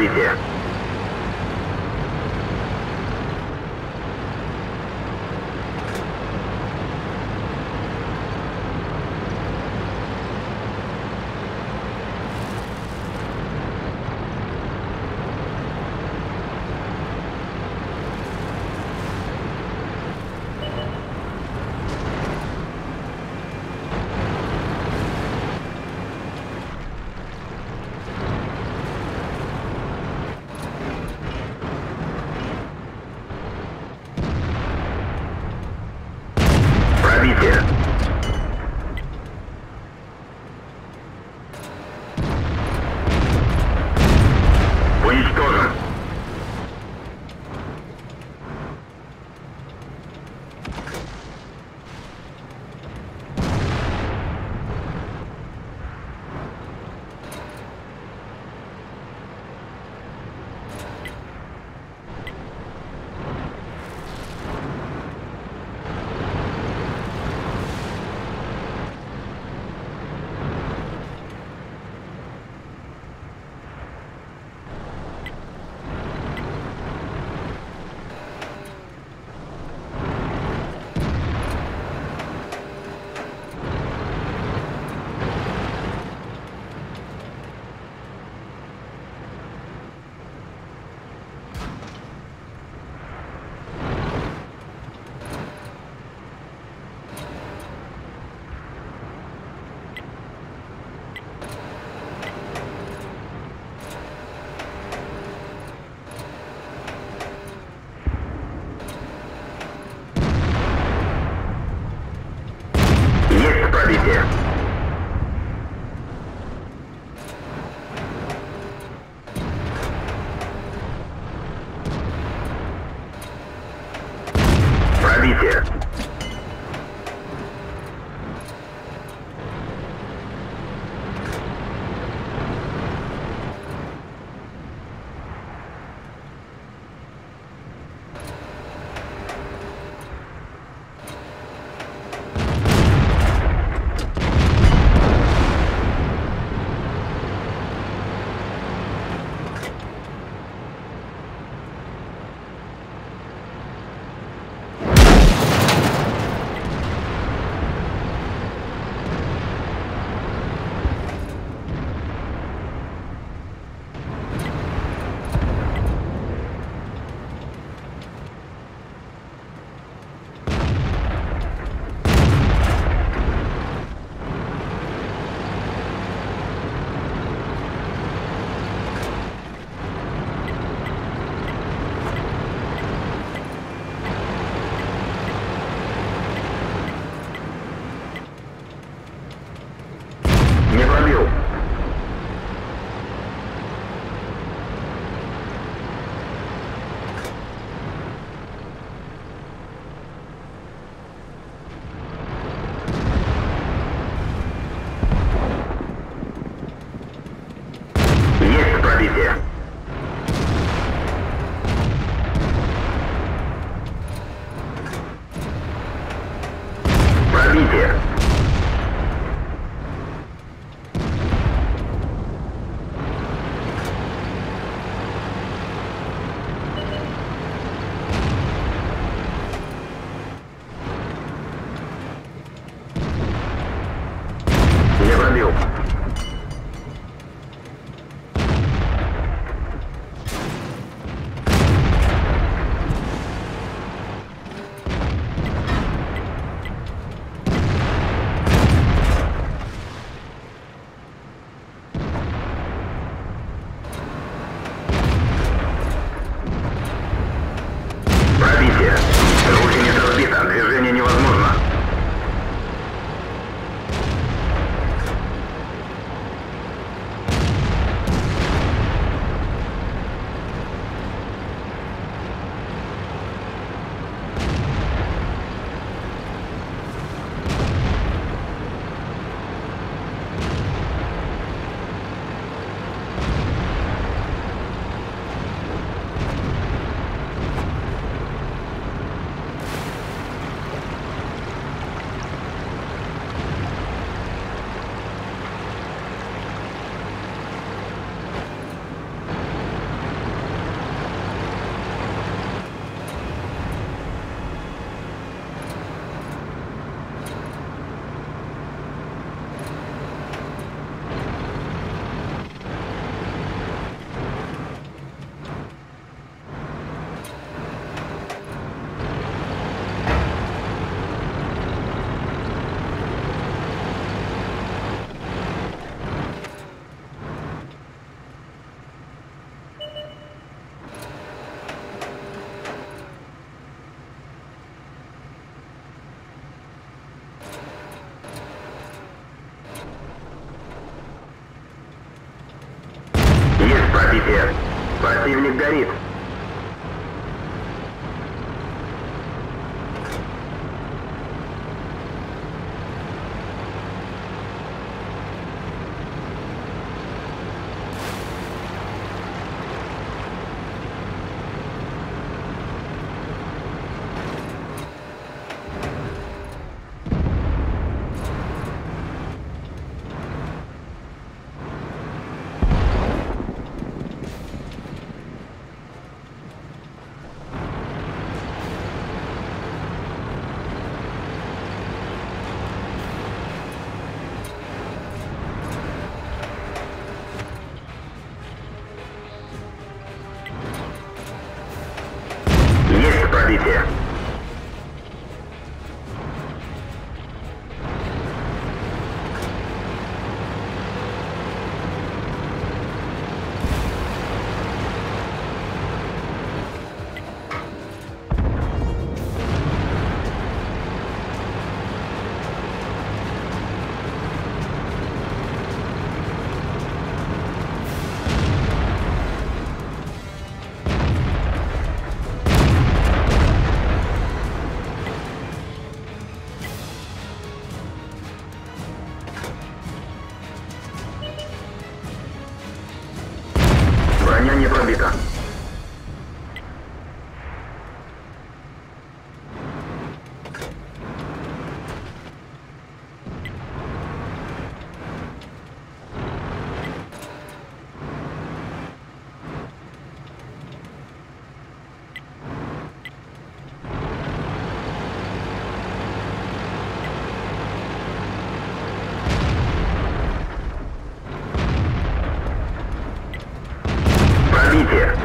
Есть Пробитие. Не пробил. Есть Противник горит. Пробитие.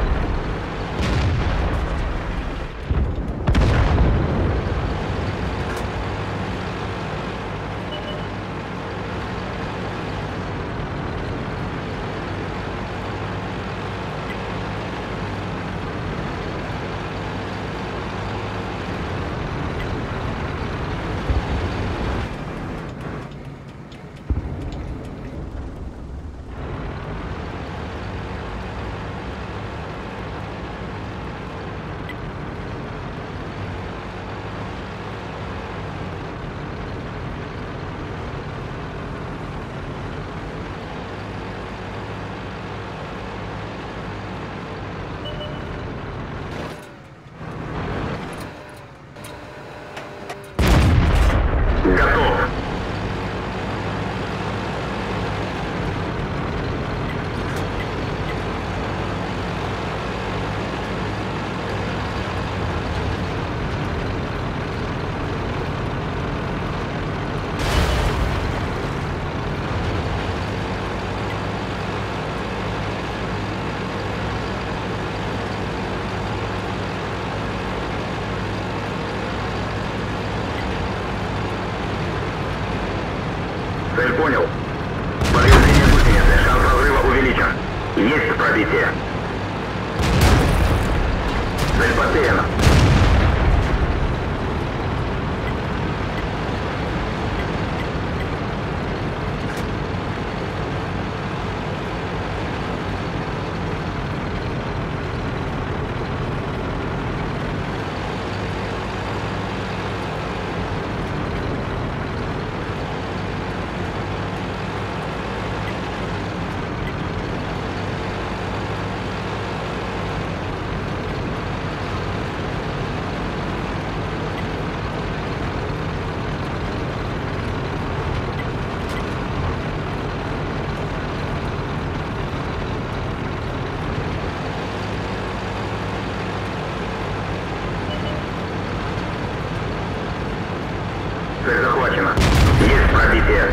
Готов. Цель понял. Повреждение гусеницы. Шанс разрыва увеличен. Есть пробитие. Цель потеряна. Цель захвачена. Есть пробитие.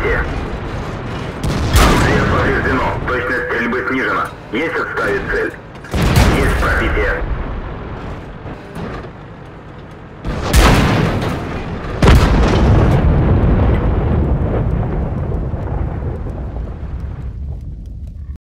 Пробитие. Орудие повреждено. Точность стрельбы снижена. Есть отставить цель. Есть пробитие.